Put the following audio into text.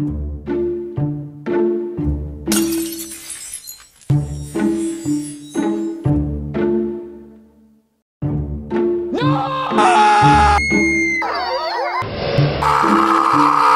No! Ah! Ah!